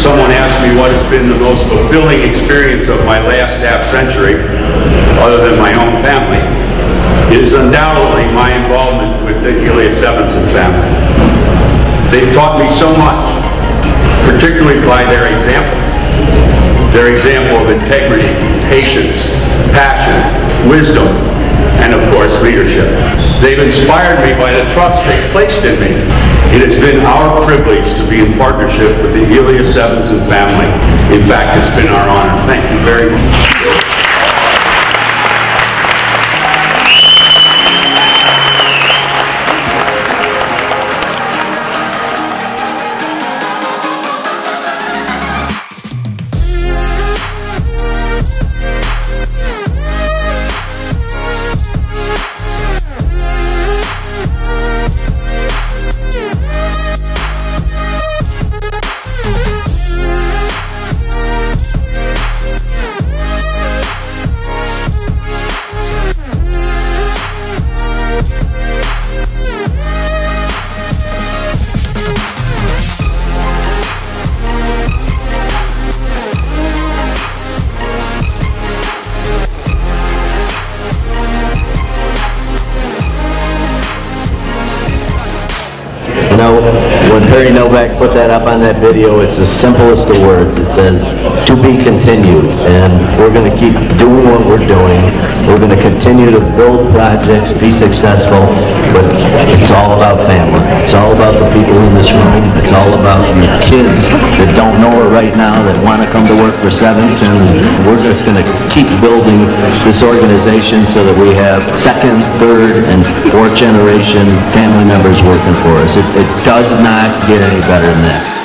someone asked me what has been the most fulfilling experience of my last half century, other than my own family, it is undoubtedly my involvement with the Elias Sevenson family. They've taught me so much, particularly by their example. Their example of integrity, patience, passion, wisdom, and of course, leadership. They've inspired me by the trust they've placed in me. It has been our privilege to be in partnership with the Elias Sevenson family. In fact, it's been our honor. Thank you very much. Know, when Perry Novak put that up on that video, it's the simplest of words. It says, "To be continued." And we're going to keep doing what we're doing. We're going to continue to build projects, be successful, but it's all about family. It's all about the people in this room. It's all about the kids don't know her right now, that want to come to work for Sevenson, and we're just going to keep building this organization so that we have second, third, and fourth generation family members working for us. It, it does not get any better than that.